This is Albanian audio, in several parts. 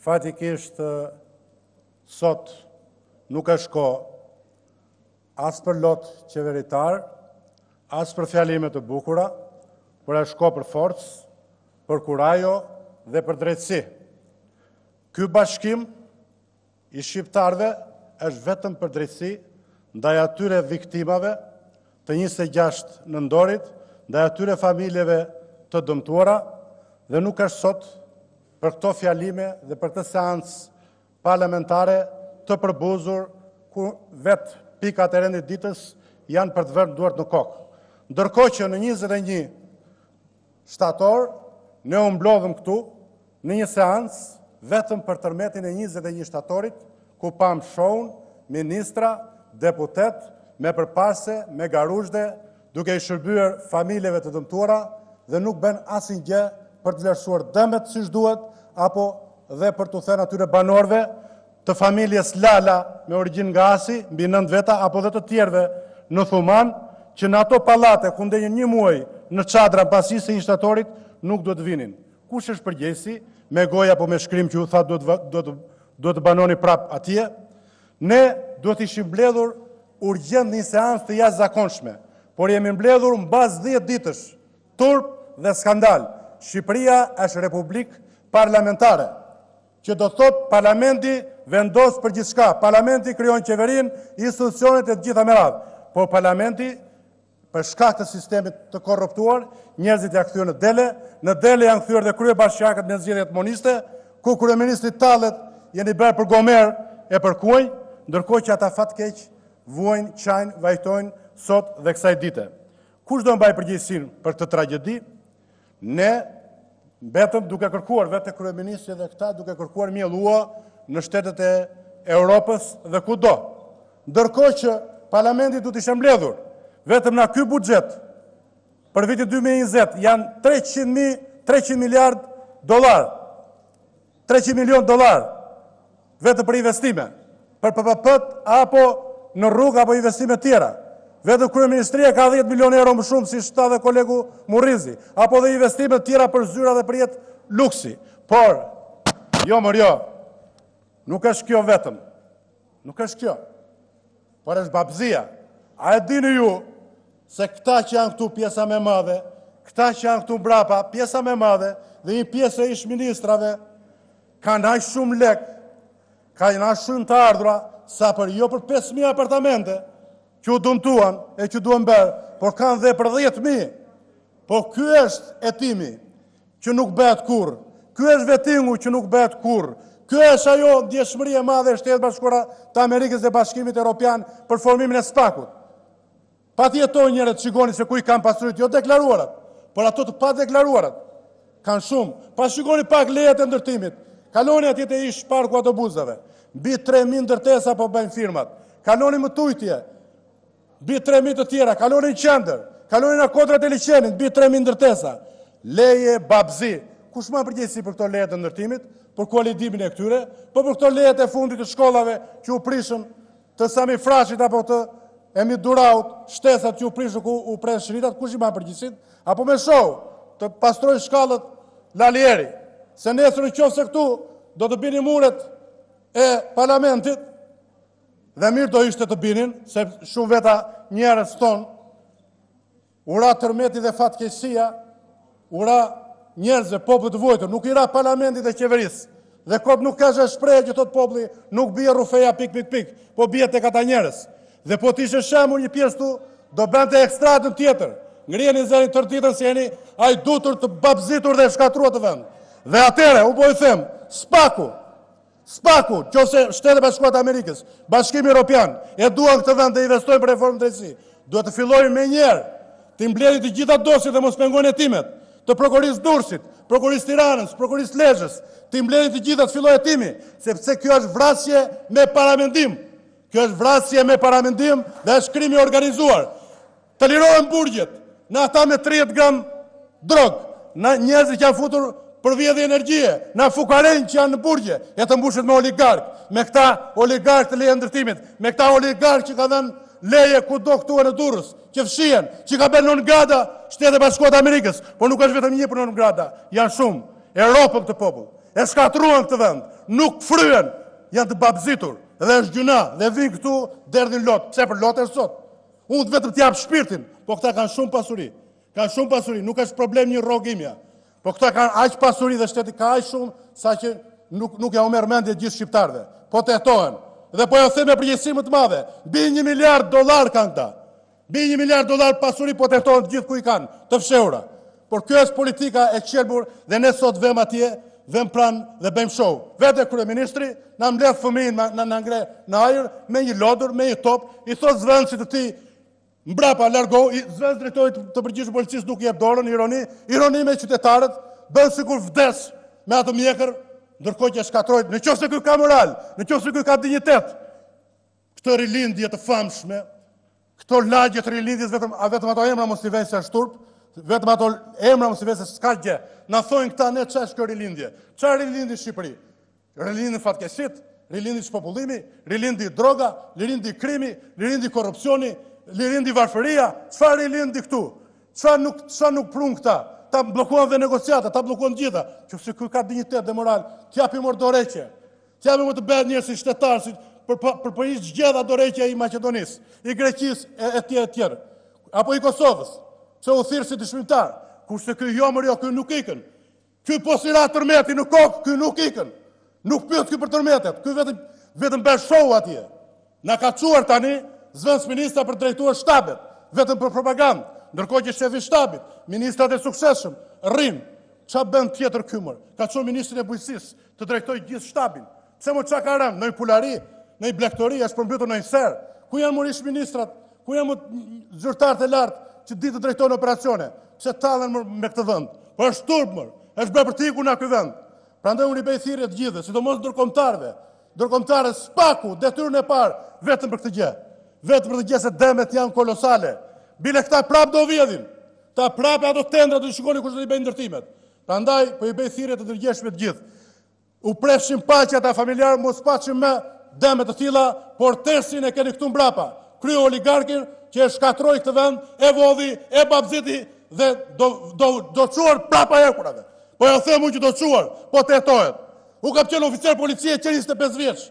Faktikisht, sot nuk e shoh as për lot qeveritarë, as për fjalime të bukura, por e shoh për forcë, për kurajo dhe për drejtësi. Ky bashkim i shqiptarëve është vetëm për drejtësi ndaj atyre viktimave të njëzet e gjashtë nëndorit, ndaj atyre familjeve të dëmtuara dhe nuk është sot për këto fjalime dhe për këtë seancë parlamentare të përbuzur ku vetë pikat e rendit të ditës janë për të vërë duart në kokë. Ndërkohë që në njëzet e një shtator, ne u mblodhëm këtu në një seancë vetëm për tërmetin e njëzet e një shtatorit, ku pamë show-n, ministra, deputetë, me përparëse, me garuzhde, duke i shërbyer familjeve të dëmtuara dhe nuk bënë asnjë gjë për të vlerësuar dëmet siç duhet apo dhe për t'u thënë atyre banorëve të familjes Lala me origjinë nga Hasi, mbi nëntë veta, apo dhe të tjerëve në Thuman, që në ato pallate ku ndenjën një muaj në çadra pas njëzet e një shtatorit nuk duhet të vinin. Kush është përgjegjësi, me gojë apo me shkrim që u tha do të, do të, do të banoni prap atje? Ne duhet të ishim mbledhur urgjent në një seancë të jashtëzakonshme, por jemi mbledhur mbas 10 ditësh. Turp dhe skandal. Shqipëria është republikë parlamentare. Që do të thotë parlamenti vendos për gjithçka, parlamenti krijon qeverinë, institucionet e të gjitha me radhë. Por parlamenti për shkak të sistemit të korruptuar, njerëzit janë kthyer në dele, në dele janë kthyer dhe kryebashkiakët me zgjedhjet moniste, ku kryeministri tallet jeni bërë për gomerë e për kuaj, ndërkohë që ata fatkeqë vuajnë, qajnë, vajtojnë sot dhe kësaj dite. Kush do mbajë përgjegjësinë për këtë tragjedi? Ne mbetëm duke kërkuar vetë kryeministri dhe këta duke kërkuar miell hua në shtetet e Europës dhe kudo. Ndërkohë që parlamenti duhet të ishte mbledhur, vetëm nga ky buxhet për vitin 2020 janë 300, 300 miliardë dollarë Treqind milionë dollarë vetëm për investime, për PPP-të apo në rrugë apo investime të tjera. Vetëm kryeministria ka dhjetë milionë euro më shumë, siç tha dhe kolegu Murrizi, apo dhe investime të tjera për zyra dhe për jetë luksi. Por, jo mor jo, nuk është kjo vetëm. Nuk është kjo. Por është babëzia. A e dini ju se këta që janë këtu pjesa më e madhe, këta që janë këtu mbrapa, pjesa më e madhe dhe një pjesë e ish-ministrave, kanë aq shumë lekë, kanë aq shumë të ardhura, sa për jo për 5.000 apartamente, që u dëmtuan e që duhen bërë, por kanë dhe për 10.000. Po ky është hetimi. që nuk bëhet kurrë. Ky është vettingu që nuk bëhet kurrë. Kjo është ajo ndjeshmëri e madhe e Shteteve të Bashkuara të Amerikës dhe Bashkimit Europian për formimin e SPAK-ut. Pa t'i hetojë njëherë të shikoni se ku i kanë pasuritë, jo të deklaruarat, por ato të padeklaruarat. Kanë shumë, pa shikoni pak lejet e ndërtimit, kaloni atje te ish-parku autobuzave, mbi 3.000 ndërtesa po bëjnë firmat, kaloni më tutje, Mbi 3.000 të tjera, kaloni në qendër, kaloni nga kodrat e liqenit, mbi 3.000 ndërtesa. Leje babëzi. Kush mban përgjegjësi për këto leje të ndërtimit, për kolaudimin e këtyre, po për këto lejet e fundit të shkollave që u prishën të Sami Frashërit apo të Emin Durakut, shtesat që u prishën ku u prenë shiritat, kush i mban përgjegjësitë, apo me show, të pastrojë shkallët Lali Eri. Se nesër në qoftë se këtu do të binin muret e parlamentit, Dhe mirë do ishte të binin, se shumë veta njerëz thonë, u ra tërmeti dhe fatkeqësia, u ra njerëzve, popullit të vojtur, nuk i ra parlamentit dhe qeverisë, dhe kot nuk ka një shprehje që thotë populli, nuk bie rrufeja pik, pik, pik, po bie tek ata njerëz. Dhe po të ishte shembur një pjesë këtu, do bënte estradën tjetër, ngrijeni zërin tërë ditën se jeni hajdutë të babëzitur dhe shkatërruat këtë vend. Dhe atëherë, unë po e them, SPAK-u, SPAK-u, qoftë se Shtetet e Bashkuara të Amerikës, Bashkimi Europian e duan këtë vend dhe investojnë për reformë në drejtësi, duhet të fillojnë menjëherë t'i mbledhin të gjitha dosjet dhe mos pengojnë hetimet të prokurorisë Durrësit, prokurorisë Tiranës, prokurorisë Lezhës, t'i mbledhin të gjitha të fillojë hetimi, sepse kjo është vrasje me paramendim. Kjo është vrasje me paramendim dhe është krim i organizuar. Të lirohen burgjet, nga ata me 30 gram drogë, nga njerëzit që janë futur për vjedhje energjie, nga fukarenjtë që janë në burgje, e të mbushet me oligarkë, me këta oligarkë të leje ndërtimit, me këta oligarkë që kanë dhënë leje kudo këtu e në Durrës, që fshihen, që ka bërë non grata Shtetet e Bashkuara të Amerikës, por nuk është vetëm një për non grata, janë shumë, e rropën këtë popull, e shkatërruan këtë vend, nuk fryhen, janë të babëzitur, dhe është gjynah, dhe vijnë këtu, derdhin lot, pse për lot është sot, Unë të vetëm të jap shpirtin, po këta kanë shumë pasuri. Kanë shumë pasuri, nuk është problem një rrogë imja. Po këta kanë aq pasuri dhe shteti ka aq shumë, saqë nuk, nuk jua merr mendja gjithë shqiptarëve. Po të hetohen. Dhe po ja them me përgjegjësi më të madhe. Mbi një miliard dollarë kanë këta. Mbi një miliard dollarë pasuri po të hetohen të gjithë ku i kanë, të fshehura. Por kjo është politika e qelbur dhe ne sot vemë atje, vemë pranë dhe bëjmë show. Vete kryeministri na mbledh fëmijën na na ngre në ajër me një lodër, me një top, i thotë zëvendësit të tij mbrapa largohu, zëvendësdrejtorit të përgjithshëm policisë nuk i jep dorën, ironi, ironi me qytetarët, bën sikur vdes me atë mjekër, ndërkohë që e shkatërroi, në qoftë se ky ka moral, në qoftë se ky ka dinjitet, Këto rilindje të famshme, këto lagje të rilindjes a vetëm ato emra mos i vënë se është turp, vetëm ato emra mos i vënë se s'ka gjë. Na thonë këta ne ç'është kjo rilindje? Ç'a rilindi Shqipëri? Rilindi fatkeqësitë, rilindi çpopullimi, rilindi droga, rilindi krimi, rilindi korrupsioni, rilindi varfëria, çfarë rilindi këtu? Çfarë nuk çfarë nuk prun këta? ta bllokuan dhe negociatat, ta bllokuan të gjitha. Që po se ky ka dinjitet dhe moral, të japi mor dorëheqje. Ta japë mor të bëhet njëherë si shtetar, si për, për, për, për i gjithë dha dorëheqje ai i Maqedonisë, i Greqisë, e, e tjerë, tjerë. Apo i Kosovës, se u thirr si dëshmitar. Kurse ky jo mor jo, ky nuk ikën. Ky po s'i ra tërmeti në kokë, ky nuk ikën. Nuk pyet ky për tërmetet, ky vetëm, vetëm bën show atje. Na ka çuar tani zëvendësministra për të drejtuar shtabet, vetëm për propagandë, ndërkohë që shefi i shtabit, ministrat e suksesshëm rrinë. Ç'a bën tjetër ky mor? Ka çuar ministrin e bujqësisë të drejtojë gjithë shtabin. Pse mo ç'a ka rënë? Ndonjë pulari, ndonjë blegtori, është përmbytur ndonjë serrë. Ku janë mor ish ministrat? Ku janë zyrtarët e lartë që dinë të drejtojnë operacione? Pse tallen mor me këtë vend? Po është turp mor. Është bërë për të ikur nga ky vend. Prandaj unë i bëj thirrje të gjithëve, sidomos ndërkombëtarëve, Ndërkombëtare, SPAK-ut, detyrën e parë, vetëm për këtë gjë. Vetëm për këtë gjë se dëmet janë kolosale. Bile këta prapë do vjedhin. Ta prapë ato tendera do të shikoni kush do t'i bëjë ndërtimet. Prandaj po i bëj thirrje të ndërgjegjshme të gjithë. U prefshin në paqe ata familjarë, mos paçim më dëme të tilla, por tersin e keni këtu mbrapa. Kryeoligarkin që e shkatërroi këtë vend, e vodhi, e babëziti dhe do do do çuar prapa hekurave. Po e them unë që do çuar, po të hetohet. Unë kam qenë oficer policie që njëzet e 5 vjeç.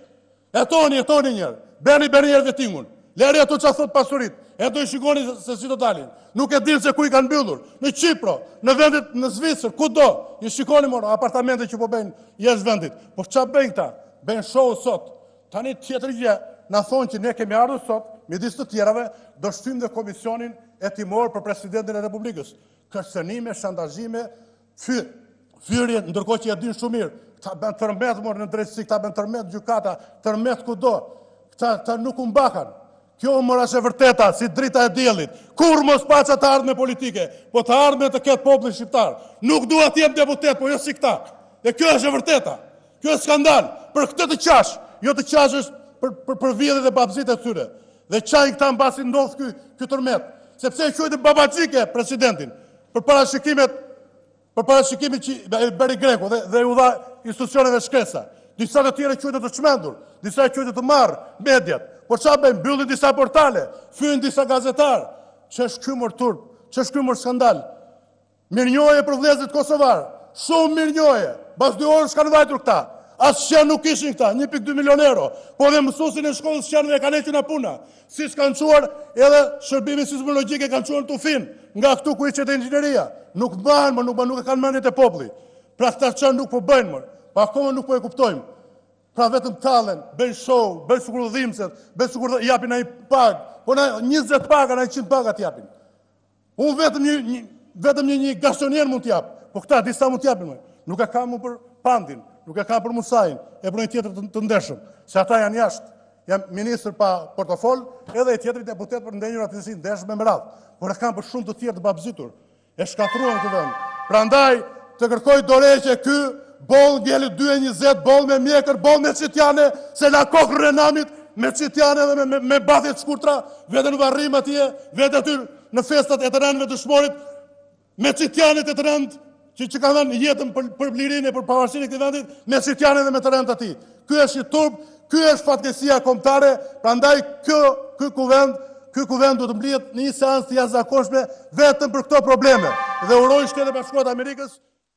Hetoni, hetoni njëherë. Bëjini, bëjini njëherë vetingun. Leri ato që thotë pasuritë. E do i shikoni se si do dalin. Nuk e din se ku i kanë mbyllur. Në Qipro, në vendit në Zvicër, kudo. I shikoni mor, apartamentet që po bëjnë jashtë vendit. Po ça bëjnë këta? Bëjnë show sot. Tani tjetër gjë, na thonë që ne kemi ardhur sot, midis të tjerave, do shtymë dhe komisionin hetimor për presidentin e Republikës. Kërcënime, shantazhime, Fy, fyerje, ndërkohë që e dinë shumë mirë. Këta bënë tërmet mor në drejtësi, këta bënë tërmet gjykata, tërmet kudo. Këta këta nuk u mbakan. Kjo mor është e vërteta, si drita e diellit. Kurrë mos paça të ardhme politike, po të ardhme të ketë populli shqiptar. Nuk dua të jem deputet, po jo si këta. E kjo është e vërteta. Kjo është skandal. Për këtë të qash, jo të qash është për për për vjedhjet e babëzitë e tyre. Dhe qajnë këta mbasi ndodh ky ky tërmet. Sepse e quajtë babaxhike presidentin. Për parashikimet, për parashikimet që i bëri greku dhe, dhe u dha institucioneve shkresa. Disa të tjera quajti të çmendur, disa quajti të marra mediat. Por ça bëjnë? Mbyllin disa portale, fyjnë disa gazetarë. Ç'është ky mor turp? Ç'është ky mor skandal? Mirënjohje për vëllezërit kosovarë. Shumë mirënjohje. Bas dy orësh kanë vajtur këta. As çadra nuk kishin këta, 1.2 milion euro, po dhe mësusin e shkollës ç'janë dhe kanë hequr nga puna. Siç kanë çuar edhe shërbimin sizmologjik e kanë çuar në Tufinë, nga këtu ku ishte edhe inxhineria. Nuk mbahen më, nuk nuk e kanë mendjen te populli. Pra këta ça nuk po bëjnë më. Po akoma nuk po e kuptojmë. Pra vetëm tallen, bëjnë show, bëjnë sikur u dhimbset, bëjnë sikur i japin ai pagë. Po na 20 paga, na 100 paga të japin. Unë vetëm një, një vetëm një, një garsonierë mund t'jap, po këta disa mund t'japin. Nuk e kam unë për Pandin, nuk e kam për Musain, e për një tjetër të, të ndershëm, se ata janë jashtë, janë ministër pa portofol, edhe tjetri deputet për ndenjur aty nëse i ndershëm e me radhë, por e kam për shumë të tjerë të babëzitur, e shkatërruan këtë vend. Prandaj, të kërkoj dorëheqje ky, Boll ngeli dy e njëzet boll me mjekër boll me çitjane se la kokë e nam ti me çitjane dhe me me brekë të shkurtra vete në varrim atje vete aty në festat e të rënëve dëshmorët me çitjane te të rënët që që kanë dhënë jetën për për lirinë e për pavarësinë e këtij vendi me çitjane dhe me të rënët aty ky është një turp ky është fatkeqësi kombëtare prandaj kjo ky kuvend ky kuvend duhet të mblidhet në një seancë të jashtëzakonshme vetëm për këto probleme dhe uroj Shtetet e Bashkuara të Amerikës